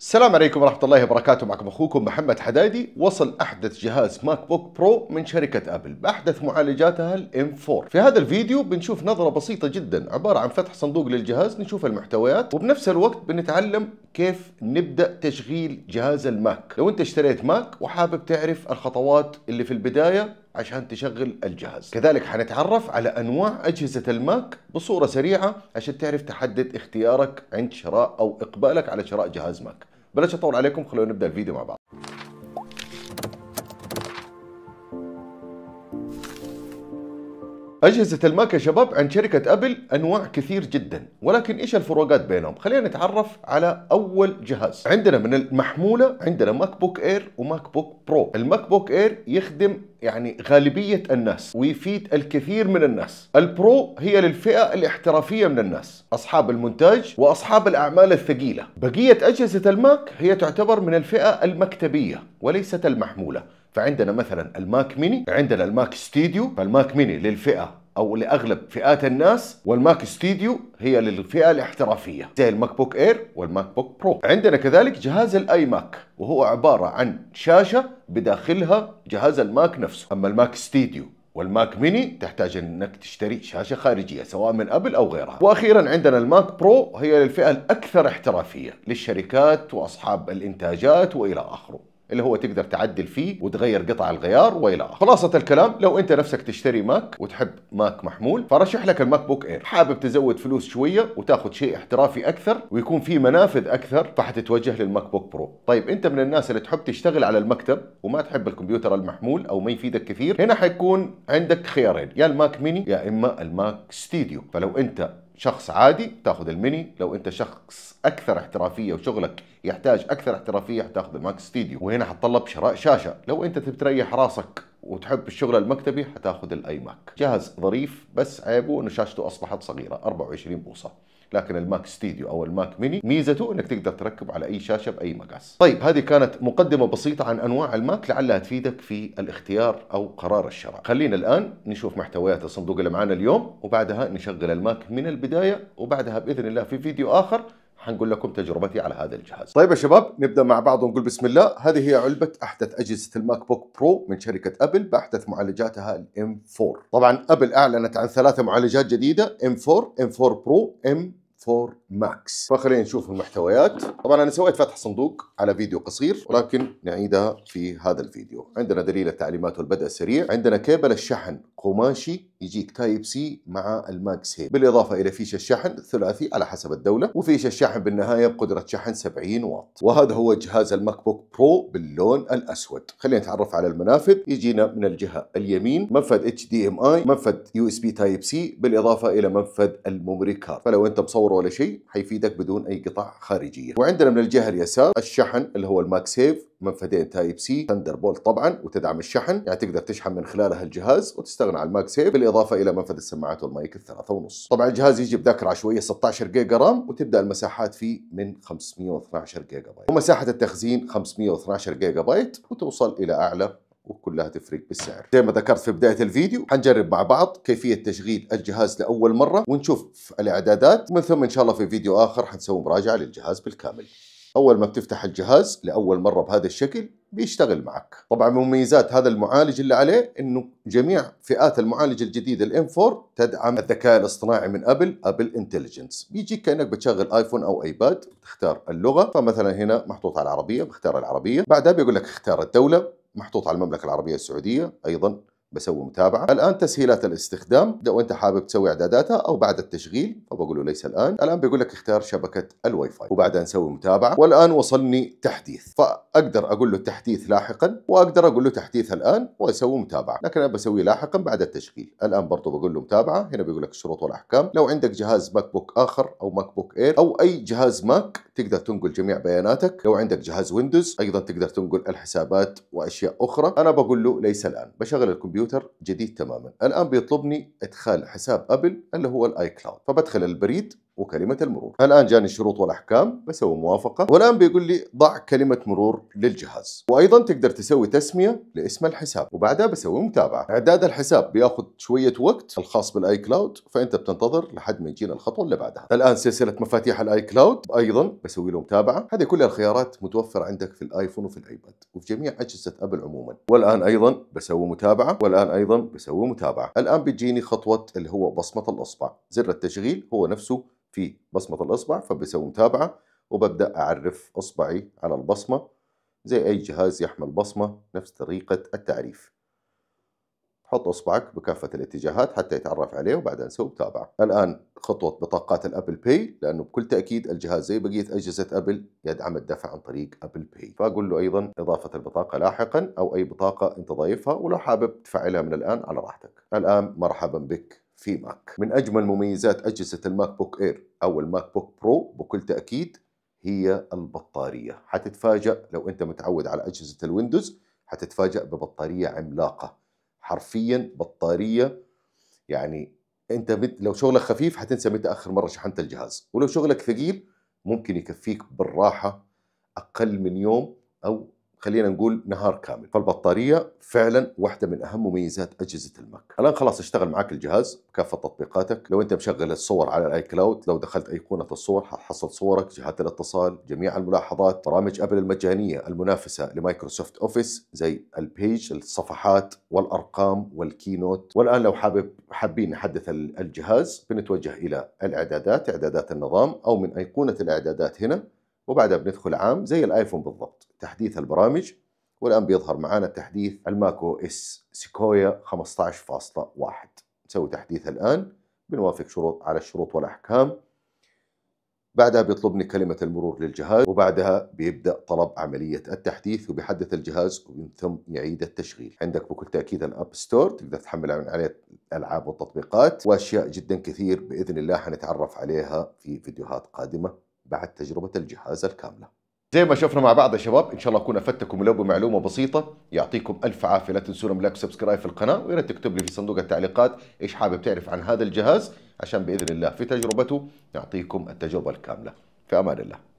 السلام عليكم ورحمة الله وبركاته. معكم أخوكم محمد حدادي. وصل أحدث جهاز MacBook Pro من شركة Apple. بأحدث معالجاتها ال M 4 في هذا الفيديو بنشوف نظرة بسيطة جدا عبارة عن فتح صندوق للجهاز نشوف المحتويات وبنفس الوقت بنتعلم كيف نبدأ تشغيل جهاز ال Mac. لو أنت اشتريت Mac وحابب تعرف الخطوات اللي في البداية عشان تشغل الجهاز. كذلك حنتعرف على أنواع أجهزة ال Mac بصورة سريعة عشان تعرف تحدد اختيارك عند شراء أو إقبالك على شراء جهاز Mac. بلاش أطول عليكم خلونا نبدأ الفيديو مع بعض. أجهزة ال Mac يا شباب عند شركة Apple أنواع كثير جدا ولكن إيش الفروقات بينهم؟ خلينا نتعرف على أول جهاز. عندنا من المحمولة عندنا MacBook Air و MacBook Pro ال MacBook Air يخدم يعني غالبية الناس ويفيد الكثير من الناس. ال Pro هي للفئة الاحترافية من الناس أصحاب المونتاج وأصحاب الأعمال الثقيلة. بقية أجهزة ال Mac هي تعتبر من الفئة المكتبية وليست المحمولة. فعندنا مثلا ال Mac mini عندنا ال Mac Studio فال Mac mini للفئة أو لأغلب فئات الناس وال Mac Studio هي للفئة الاحترافية زي ال MacBook Air وال MacBook Pro. عندنا كذلك جهاز ال iMac وهو عبارة عن شاشة بداخلها جهاز ال Mac نفسه. أما ال Mac Studio وال Mac mini تحتاج أنك تشتري شاشة خارجية سواء من Apple أو غيرها. وأخيرا عندنا ال Mac Pro هي للفئة الأكثر احترافية للشركات وأصحاب الإنتاجات وإلى آخره. اللي هو تقدر تعدل فيه وتغير قطع الغيار وإلى آخره. خلاصة الكلام لو أنت نفسك تشتري Mac وتحب Mac محمول فرشح لك ال MacBook Air، حابب تزود فلوس شوية وتاخذ شيء احترافي أكثر ويكون فيه منافذ أكثر فحتتوجه لل MacBook Pro. طيب أنت من الناس اللي تحب تشتغل على المكتب وما تحب الكمبيوتر المحمول أو ما يفيدك كثير، هنا حيكون عندك خيارين يا ال Mac mini يا إما ال Mac Studio، فلو أنت شخص عادي تاخذ الميني. لو انت شخص أكثر احترافية وشغلك يحتاج أكثر احترافية حتاخذ ال Mac Studio وهنا حتطلب شراء شاشة. لو انت تبي تريح راسك وتحب الشغل المكتبي حتاخذ ال iMac جهاز ظريف بس عيبه إنه شاشته أصبحت صغيرة 24 بوصة. لكن ال Mac Studio أو ال Mac mini ميزته إنك تقدر تركب على أي شاشة بأي مقاس. طيب هذه كانت مقدمة بسيطة عن أنواع ال Mac لعلها تفيدك في الاختيار أو قرار الشراء. خلينا الآن نشوف محتويات الصندوق اللي معنا اليوم وبعدها نشغل ال Mac من البداية وبعدها بإذن الله في فيديو آخر حنقول لكم تجربتي على هذا الجهاز. طيب يا شباب نبدأ مع بعض ونقول بسم الله، هذه هي علبة أحدث أجهزة ال MacBook Pro من شركة Apple بأحدث معالجاتها ال M 4. طبعا Apple أعلنت عن ثلاثة معالجات جديدة إم 4 إم 4 برو إم for ماكس. فخلينا نشوف المحتويات. طبعا أنا سويت فتح صندوق على فيديو قصير ولكن نعيدها في هذا الفيديو. عندنا دليل التعليمات والبدء السريع. عندنا كيبل الشحن قماشي يجيك Type-C مع ال MagSafe بالإضافة إلى فيش الشحن ثلاثي على حسب الدولة وفيش الشحن بالنهاية بقدرة شحن 70 واط. وهذا هو جهاز الماك بوك برو باللون الأسود. خلينا نتعرف على المنافذ. يجينا من الجهة اليمين منفذ اتش دي ام اي منفذ يو اس بي تايب سي بالإضافة إلى منفذ ال memory card. فلو أنت مصور ولا شيء حيفيدك بدون أي قطع خارجية. وعندنا من الجهه اليسار الشحن اللي هو ال MagSafe منفذين Type-C Thunderbolt طبعا وتدعم الشحن. يعني تقدر تشحن من خلالها الجهاز وتستغنى عن ال MagSafe بالإضافة إلى منفذ السماعات والمايك الثلاثة ونص. طبعا الجهاز يجي بذاكرة عشوائية 16 جيجا RAM وتبدأ المساحات فيه من 512 جيجا بايت. ومساحة التخزين 512 جيجا بايت وتوصل إلى أعلى وكلها تفرق بالسعر. زي ما ذكرت في بداية الفيديو حنجرب مع بعض كيفية تشغيل الجهاز لأول مرة ونشوف الإعدادات. من ثم إن شاء الله في فيديو آخر حنسوي مراجعة للجهاز بالكامل. أول ما بتفتح الجهاز لأول مرة بهذا الشكل بيشتغل معك. طبعا من مميزات هذا المعالج اللي عليه إنه جميع فئات المعالج الجديد ال M4 تدعم الذكاء الاصطناعي من أبل Apple Intelligence بيجيك كأنك بتشغل آيفون أو آيباد تختار اللغة. فمثلا هنا محطوط على العربية بختار العربية. بعدها بيقول لك اختار الدولة. محطوط على المملكة العربية السعودية أيضا. بسوي متابعة. الآن تسهيلات الاستخدام. لو أنت حابب تسوي إعداداتها أو بعد التشغيل. فبقول له ليس الآن. الآن بيقول لك اختار شبكة الواي فاي وبعدها نسوي متابعة. والآن وصلني تحديث. فأقدر أقول له تحديث لاحقا. وأقدر أقول له تحديث الآن وأسوي متابعة. لكن أنا بسويه لاحقا بعد التشغيل. الآن برضو بقول له متابعة. هنا بيقول لك الشروط والأحكام. لو عندك جهاز ماك بوك آخر أو ماك بوك إير أو أي جهاز ماك تقدر تنقل جميع بياناتك. لو عندك جهاز ويندوز أيضا تقدر تنقل الحسابات وأشياء أخرى. أنا بقول له ليس الآن. بشغل الكمبيوتر جديد تماما. الآن بيطلبني إدخال حساب أبل اللي هو ال iCloud فبدخل البريد وكلمة المرور. الآن جاني الشروط والأحكام بسوي موافقة. والآن بيقول لي ضع كلمة مرور للجهاز. وأيضا تقدر تسوي تسمية لاسم الحساب وبعدها بسوي متابعة. إعداد الحساب بياخذ شوية وقت الخاص بال iCloud فأنت بتنتظر لحد ما يجينا الخطوة اللي بعدها. الآن سلسلة مفاتيح ال iCloud أيضا بسوي له متابعة. هذه كل الخيارات متوفرة عندك في الآيفون وفي الآيباد وفي جميع أجهزة أبل عموما. والآن أيضا بسوي متابعة. والآن أيضا بسوي متابعة. الآن بتجيني خطوة اللي هو بصمة الأصبع. زر التشغيل هو نفسه في بصمة الأصبع فبسوي متابعة وببدأ أعرف أصبعي على البصمة زي أي جهاز يحمل بصمة نفس طريقة التعريف حط إصبعك بكافة الاتجاهات حتى يتعرف عليه وبعدين نسوي متابعة. الآن خطوة بطاقات ال Apple Pay لأنه بكل تأكيد الجهاز زي بقية أجهزة ابل يدعم الدفع عن طريق Apple Pay. فأقول له أيضا إضافة البطاقة لاحقا أو أي بطاقة أنت ضايفها ولو حابب تفعلها من الآن على راحتك. الآن مرحبا بك في ماك. من أجمل مميزات أجهزة الماك بوك اير أو الماك بوك برو بكل تأكيد هي البطارية. حتتفاجأ لو أنت متعود على أجهزة الويندوز حتتفاجأ ببطارية عملاقة حرفيا بطارية يعني أنت مت لو شغلك خفيف حتنسى متى آخر مرة شحنت الجهاز ولو شغلك ثقيل ممكن يكفيك بالراحة أقل من يوم أو خلينا نقول نهار كامل. فالبطارية فعلا واحدة من أهم مميزات أجهزة الماك. الآن خلاص اشتغل معك الجهاز بكافة تطبيقاتك. لو أنت مشغل الصور على ال iCloud لو دخلت أيقونة الصور حتحصل صورك جهات الاتصال جميع الملاحظات برامج أبل المجانية المنافسة لمايكروسوفت أوفيس زي ال Pages الصفحات والأرقام وال Keynote. والآن لو حابب حابين نحدث الجهاز بنتوجه إلى الإعدادات إعدادات النظام أو من أيقونة الإعدادات هنا. وبعدها بندخل عام زي الآيفون بالضبط تحديث البرامج والآن بيظهر معنا تحديث ال macOS Sequoia 15.1 نسوي تحديث الآن بنوافق شروط على الشروط والأحكام. بعدها بيطلبني كلمة المرور للجهاز وبعدها بيبدأ طلب عملية التحديث وبيحدث الجهاز ومن ثم يعيد التشغيل. عندك بكل تأكيد ال App Store تقدر تحمل عليه الألعاب والتطبيقات وأشياء جدا كثير بإذن الله حنتعرف عليها في فيديوهات قادمة. بعد تجربة الجهاز الكاملة. زي ما شفنا مع بعض يا شباب إن شاء الله أكون أفدتكم ولو بمعلومة بسيطة يعطيكم ألف عافية. لا تنسونا من like و subscribe في القناة ويا ريت تكتب لي في صندوق التعليقات إيش حابب تعرف عن هذا الجهاز عشان بإذن الله في تجربته نعطيكم التجربة الكاملة. في أمان الله.